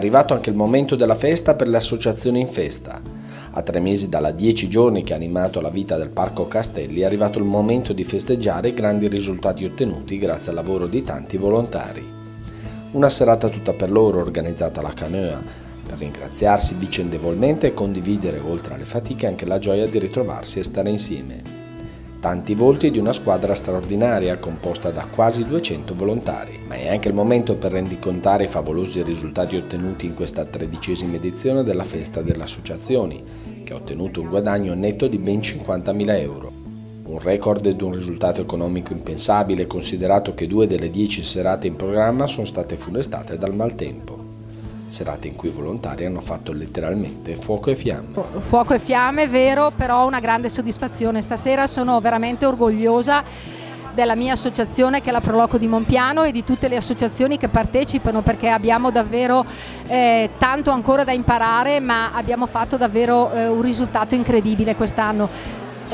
arrivato anche il momento della festa per le associazioni in festa. A tre mesi dalla dieci giorni che ha animato la vita del Parco Castelli è arrivato il momento di festeggiare i grandi risultati ottenuti grazie al lavoro di tanti volontari. Una serata tutta per loro organizzata alla Canoa per ringraziarsi vicendevolmente e condividere oltre alle fatiche anche la gioia di ritrovarsi e stare insieme tanti volti di una squadra straordinaria composta da quasi 200 volontari. Ma è anche il momento per rendicontare i favolosi risultati ottenuti in questa tredicesima edizione della festa delle associazioni, che ha ottenuto un guadagno netto di ben 50.000 euro. Un record ed un risultato economico impensabile considerato che due delle dieci serate in programma sono state funestate dal maltempo serate in cui i volontari hanno fatto letteralmente fuoco e fiamme. Fuoco e fiamme, vero, però una grande soddisfazione. Stasera sono veramente orgogliosa della mia associazione che è la Proloco di Monpiano e di tutte le associazioni che partecipano perché abbiamo davvero eh, tanto ancora da imparare ma abbiamo fatto davvero eh, un risultato incredibile quest'anno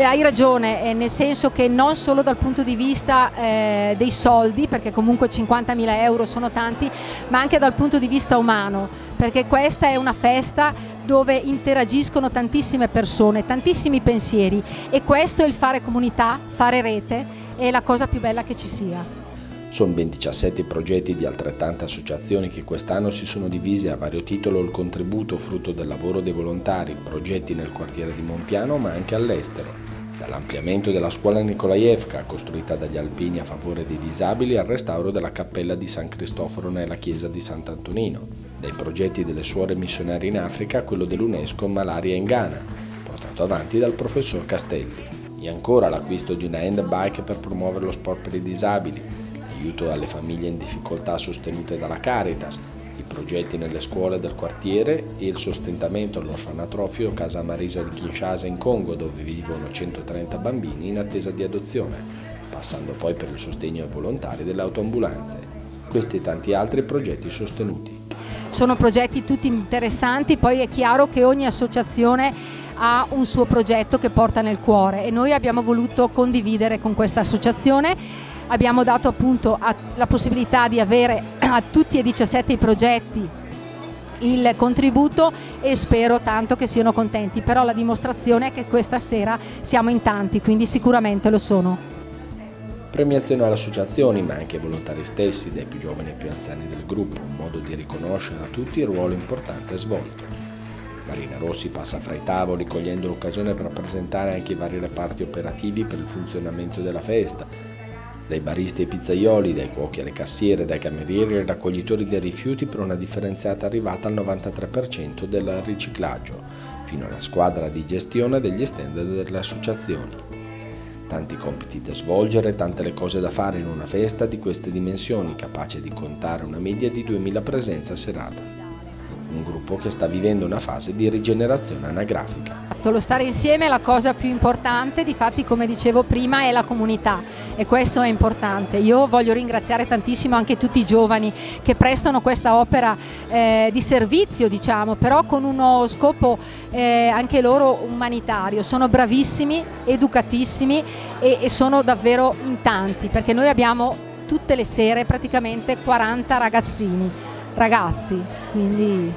hai ragione, eh, nel senso che non solo dal punto di vista eh, dei soldi, perché comunque 50.000 euro sono tanti, ma anche dal punto di vista umano, perché questa è una festa dove interagiscono tantissime persone, tantissimi pensieri e questo è il fare comunità, fare rete, è la cosa più bella che ci sia. Sono ben 17 progetti di altrettante associazioni che quest'anno si sono divisi a vario titolo il contributo frutto del lavoro dei volontari, progetti nel quartiere di Monpiano ma anche all'estero dall'ampliamento della scuola Nikolaevka, costruita dagli alpini a favore dei disabili, al restauro della cappella di San Cristoforo nella chiesa di Sant'Antonino, dai progetti delle suore missionarie in Africa a quello dell'UNESCO Malaria in Ghana, portato avanti dal professor Castelli, e ancora l'acquisto di una handbike per promuovere lo sport per i disabili, l'aiuto alle famiglie in difficoltà sostenute dalla Caritas, i progetti nelle scuole del quartiere e il sostentamento all'orfanatrofio Casa Marisa di Kinshasa in Congo dove vivono 130 bambini in attesa di adozione, passando poi per il sostegno ai volontari delle autoambulanze. Questi e tanti altri progetti sostenuti. Sono progetti tutti interessanti, poi è chiaro che ogni associazione ha un suo progetto che porta nel cuore e noi abbiamo voluto condividere con questa associazione abbiamo dato appunto la possibilità di avere a tutti e 17 i progetti il contributo e spero tanto che siano contenti, però la dimostrazione è che questa sera siamo in tanti, quindi sicuramente lo sono. Premiazione alle associazioni, ma anche ai volontari stessi, dai più giovani ai più anziani del gruppo, un modo di riconoscere a tutti il ruolo importante svolto. Marina Rossi passa fra i tavoli cogliendo l'occasione per presentare anche i vari reparti operativi per il funzionamento della festa, dai baristi ai pizzaioli, dai cuochi alle cassiere, dai camerieri ai raccoglitori dei rifiuti per una differenziata arrivata al 93% del riciclaggio, fino alla squadra di gestione degli stand delle associazioni. Tanti compiti da svolgere, tante le cose da fare in una festa di queste dimensioni, capace di contare una media di 2000 presenze a serata un gruppo che sta vivendo una fase di rigenerazione anagrafica. Lo stare insieme è la cosa più importante, difatti come dicevo prima è la comunità e questo è importante. Io voglio ringraziare tantissimo anche tutti i giovani che prestano questa opera eh, di servizio, diciamo, però con uno scopo eh, anche loro umanitario. Sono bravissimi, educatissimi e, e sono davvero in tanti perché noi abbiamo tutte le sere praticamente 40 ragazzini, ragazzi, quindi